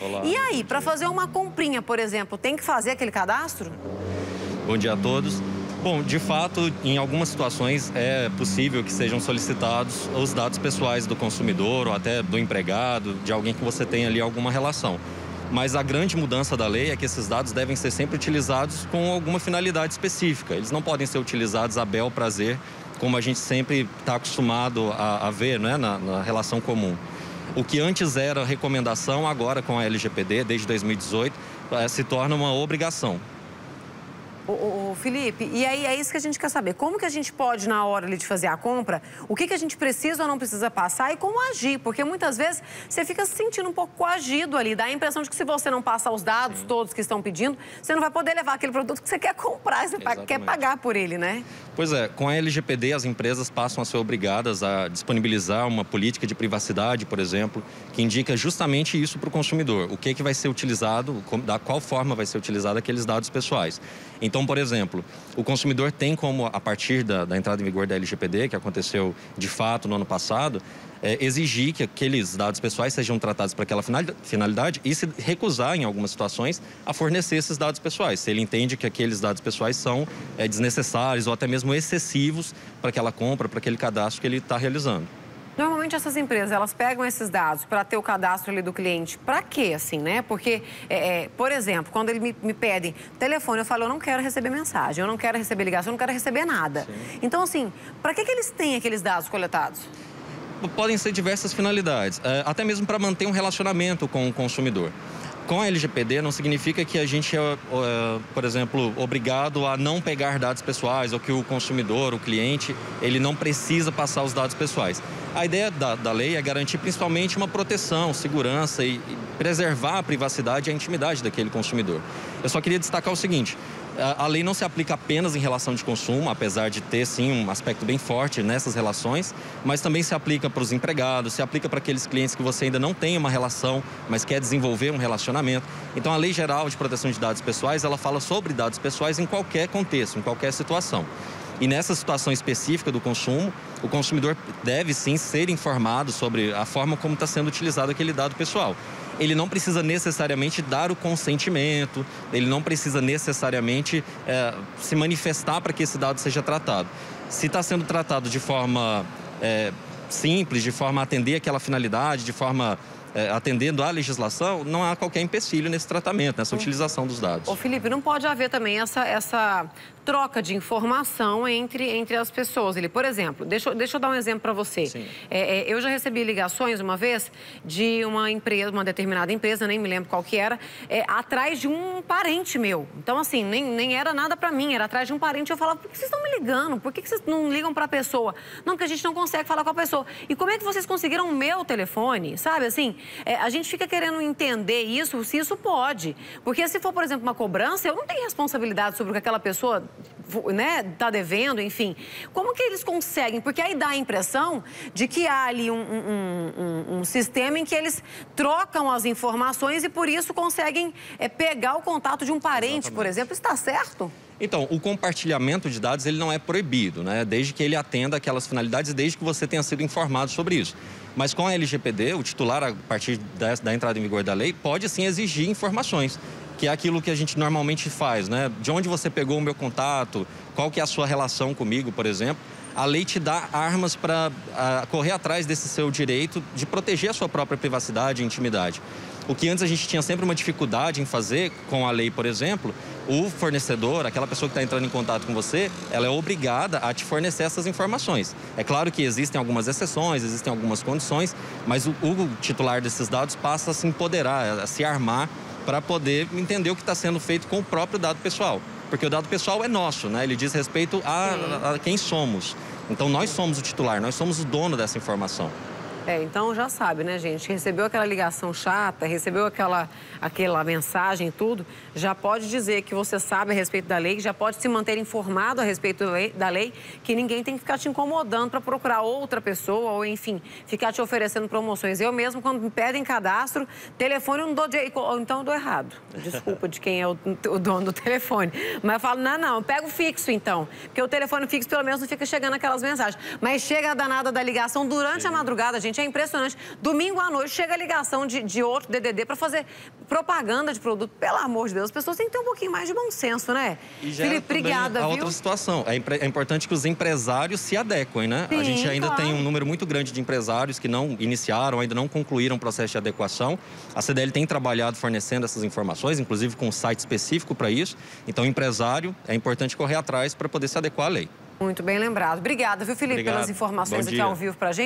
Olá. E aí, para fazer uma comprinha, por exemplo, tem que fazer aquele cadastro? Bom dia a todos. Bom, de fato, em algumas situações é possível que sejam solicitados os dados pessoais do consumidor ou até do empregado, de alguém que você tenha ali alguma relação. Mas a grande mudança da lei é que esses dados devem ser sempre utilizados com alguma finalidade específica. Eles não podem ser utilizados a bel prazer, como a gente sempre está acostumado a, a, ver né, na, na relação comum. O que antes era recomendação, agora com a LGPD, desde 2018, eh, se torna uma obrigação. O, Felipe, e aí é isso que a gente quer saber. Como que a gente pode, na hora ali, de fazer a compra, o que, que a gente precisa ou não precisa passar e como agir? Porque muitas vezes você fica se sentindo um pouco coagido ali. Dá a impressão de que se você não passar os dados Sim. todos que estão pedindo, você não vai poder levar aquele produto que você quer comprar, você Exatamente. quer pagar por ele, né? Pois é, com a LGPD as empresas passam a ser obrigadas a disponibilizar uma política de privacidade, por exemplo, que indica justamente isso para o consumidor. O que, que vai ser utilizado, da qual forma vai ser utilizado aqueles dados pessoais. Então, por exemplo, o consumidor tem como, a partir da, da entrada em vigor da LGPD, que aconteceu de fato no ano passado, é, exigir que aqueles dados pessoais sejam tratados para aquela finalidade e se recusar, em algumas situações, a fornecer esses dados pessoais. Se ele entende que aqueles dados pessoais são é, desnecessários ou até mesmo excessivos para aquela compra, para aquele cadastro que ele está realizando. Normalmente essas empresas, elas pegam esses dados para ter o cadastro ali do cliente. Para quê, assim, né? Porque, é, é, por exemplo, quando eles me, me, pedem telefone, eu falo, eu não quero receber mensagem, eu não quero receber ligação, eu não quero receber nada. Sim. Então, assim, para que, que eles têm aqueles dados coletados? Podem ser diversas finalidades, é, até mesmo para manter um relacionamento com o consumidor com a LGPD não significa que a gente é, é, por exemplo, obrigado a não pegar dados pessoais ou que o consumidor, o cliente, ele não precisa passar os dados pessoais. A ideia da, da lei é garantir principalmente uma proteção, segurança e, e preservar a privacidade e a intimidade daquele consumidor. Eu só queria destacar o seguinte: a lei não se aplica apenas em relação de consumo, apesar de ter sim um aspecto bem forte nessas relações, mas também se aplica para os empregados, se aplica para aqueles clientes que você ainda não tem uma relação, mas quer desenvolver um relacionamento. Então a Lei Geral de Proteção de Dados Pessoais, ela fala sobre dados pessoais em qualquer contexto, em qualquer situação. E nessa situação específica do consumo, o consumidor deve sim ser informado sobre a forma como está sendo utilizado aquele dado pessoal ele não precisa necessariamente dar o consentimento, ele não precisa necessariamente é, se manifestar para que esse dado seja tratado. Se está sendo tratado de forma é, simples, de forma a atender aquela finalidade, de forma atendendo à legislação, não há qualquer empecilho nesse tratamento, nessa utilização dos dados. Ô Felipe, não pode haver também essa, essa troca de informação entre, entre as pessoas. Ele, por exemplo, deixa, deixa eu dar um exemplo para você. É, é, eu já recebi ligações uma vez de uma empresa, uma determinada empresa, nem me lembro qual que era, é, atrás de um parente meu. Então, assim, nem, nem era nada para mim, era atrás de um parente. Eu falava, por que vocês estão me ligando? Por que vocês não ligam para a pessoa? Não, porque a gente não consegue falar com a pessoa. E como é que vocês conseguiram o meu telefone? Sabe, assim, é, a gente fica querendo entender isso, se isso pode. Porque se for, por exemplo, uma cobrança, eu não tenho responsabilidade sobre o que aquela pessoa né, tá devendo, enfim. Como que eles conseguem? Porque aí dá a impressão de que há ali um, um, um, um sistema em que eles trocam as informações e por isso conseguem é, pegar o contato de um parente, Exatamente. por exemplo. Está certo? Então, o compartilhamento de dados ele não é proibido, né? Desde que ele atenda aquelas finalidades, desde que você tenha sido informado sobre isso. Mas com a LGPD, o titular, a partir da, da entrada em vigor da lei, pode sim exigir informações que é aquilo que a gente normalmente faz, né? De onde você pegou o meu contato, qual que é a sua relação comigo, por exemplo. A lei te dá armas para correr atrás desse seu direito de proteger a sua própria privacidade e intimidade. O que antes a gente tinha sempre uma dificuldade em fazer com a lei, por exemplo, o fornecedor, aquela pessoa que está entrando em contato com você, ela é obrigada a te fornecer essas informações. É claro que existem algumas exceções, existem algumas condições, mas o, o titular desses dados passa a se empoderar, a se armar para poder entender o que está sendo feito com o próprio dado pessoal. Porque o dado pessoal é nosso, né? Ele diz respeito a, a quem somos. Então nós somos o titular, nós somos o dono dessa informação. É, então já sabe, né, gente? Recebeu aquela ligação chata, recebeu aquela, aquela mensagem tudo, já pode dizer que você sabe a respeito da lei, já pode se manter informado a respeito da lei, da lei que ninguém tem que ficar te incomodando para procurar outra pessoa ou, enfim, ficar te oferecendo promoções. Eu mesmo, quando me pedem cadastro, telefone eu não dou de... então eu dou errado. Desculpa de quem é o, o dono do telefone. Mas eu falo, não, não, eu pego fixo então. Porque o telefone fixo, pelo menos, não fica chegando aquelas mensagens. Mas chega a danada da ligação durante Sim. a madrugada, gente gente, é impressionante. Domingo à noite chega a ligação de, de outro DDD para fazer propaganda de produto. Pelo amor de Deus, as pessoas têm que ter um pouquinho mais de bom senso, né? E Felipe, obrigada, a viu? outra situação. É, é, importante que os empresários se adequem, né? Sim, a gente ainda claro. tem um número muito grande de empresários que não iniciaram, ainda não concluíram o processo de adequação. A CDL tem trabalhado fornecendo essas informações, inclusive com um site específico para isso. Então, o empresário é importante correr atrás para poder se adequar à lei. Muito bem lembrado. Obrigada, viu, Felipe, Obrigado. pelas informações aqui ao vivo para a gente.